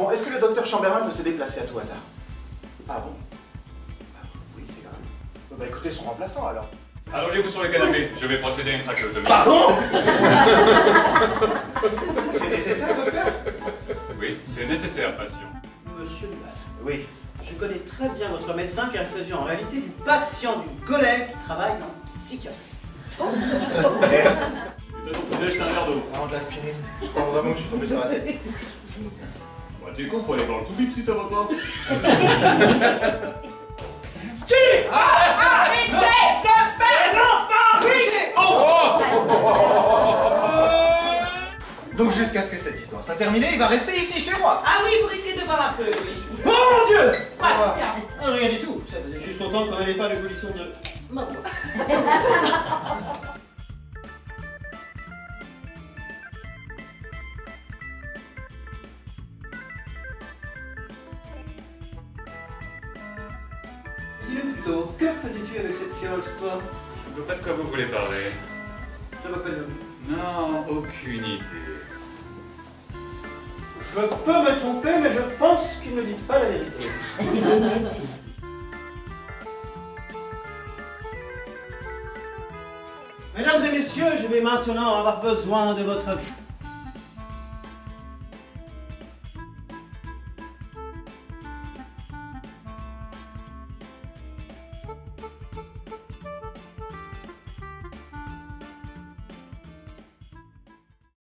Bon, est-ce que le docteur Chamberlain peut se déplacer à tout hasard? Ah bon? Ah, Oui, c'est grave. Bah écoutez son remplaçant alors. Allongez-vous sur le canapé, je vais procéder à une trachéotomie. Pardon? C'est nécessaire, docteur? Oui, c'est nécessaire, patient. Monsieur Duval, Oui. je connais très bien votre médecin car il s'agit en réalité du patient d'une collègue qui travaille en psychiatrie. T'as donc petit déj, un verre d'eau. Non, de l'aspirine. Je crois vraiment que je suis tombé sur la tête. Bah t'es con, faut aller voir le tout bip si ça va pas. Donc jusqu'à ce que cette histoire soit terminée, il va rester ici chez moi. Ah oui, vous risquez de voir un peu, oui. Oh mon dieu Ah, tiens. Ah, Rien du tout, ça faisait juste longtemps qu'on n'avait pas le joli son de ma Dis-le plutôt, que faisais-tu avec cette fiole, toi Je vois pas de quoi vous voulez parler. Je m'appelle Non, aucune idée. Je peux me tromper, mais je pense qu'il ne dit pas la vérité. Mesdames et messieurs, je vais maintenant avoir besoin de votre avis.